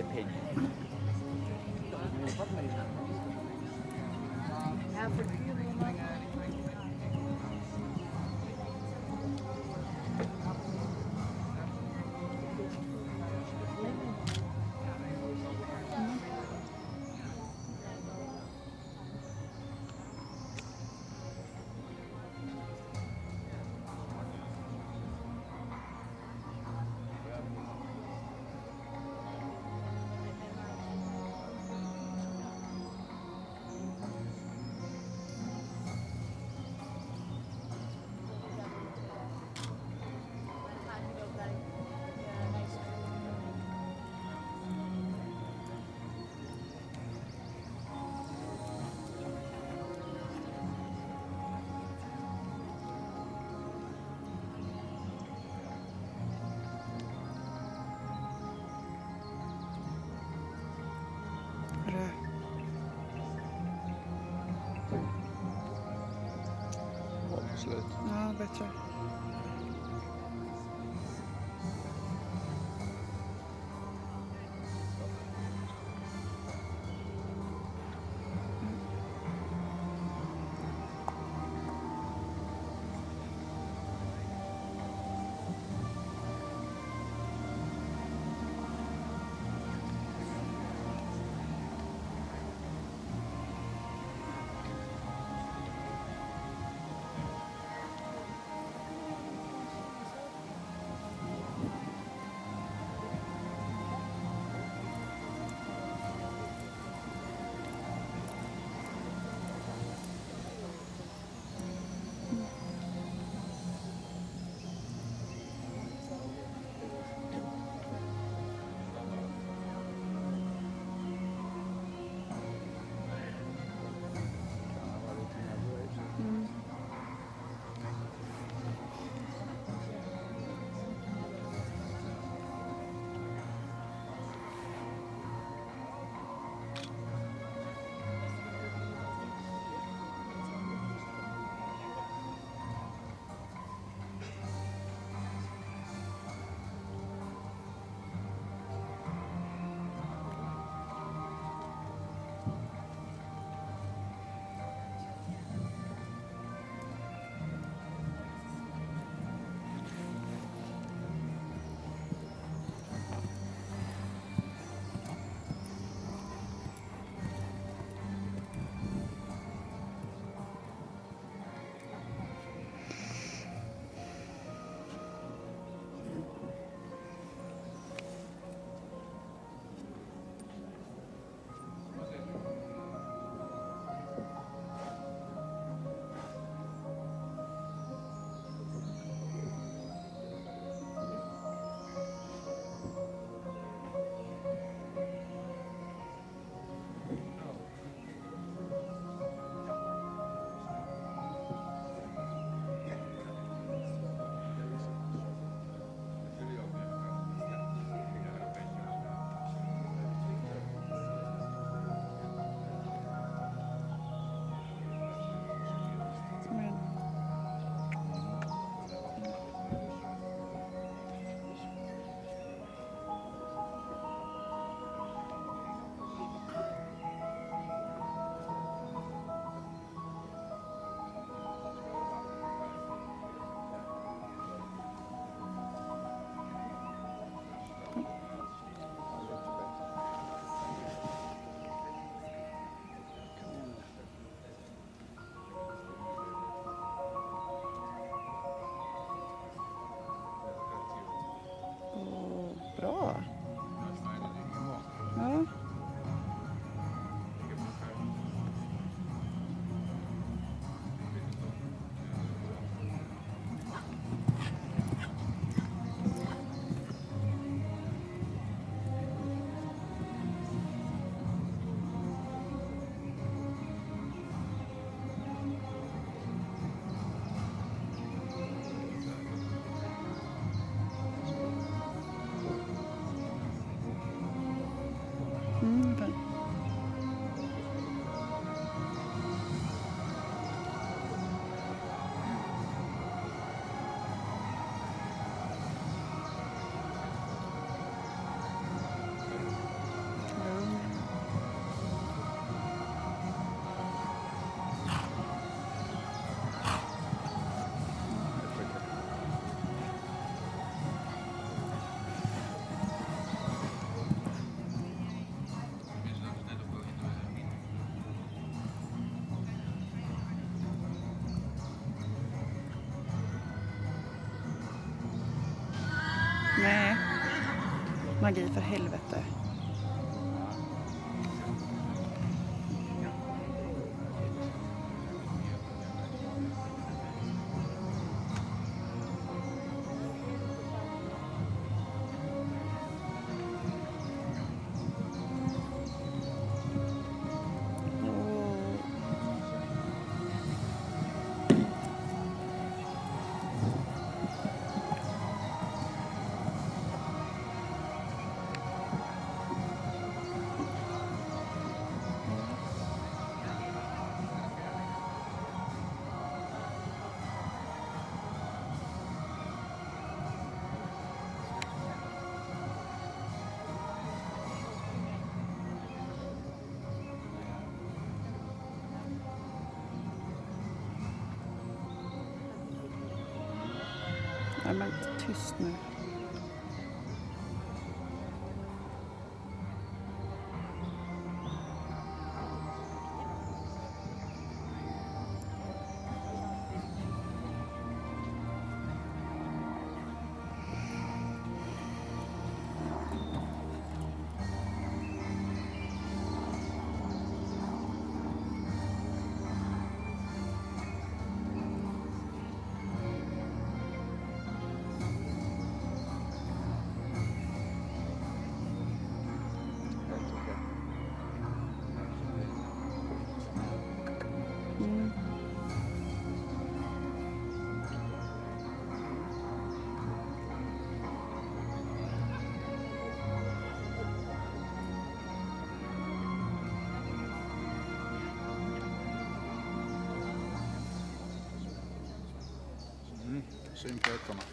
opinion. Slut. Ja. Magi för helvete. helt tyst nu. Schön bleibt er noch.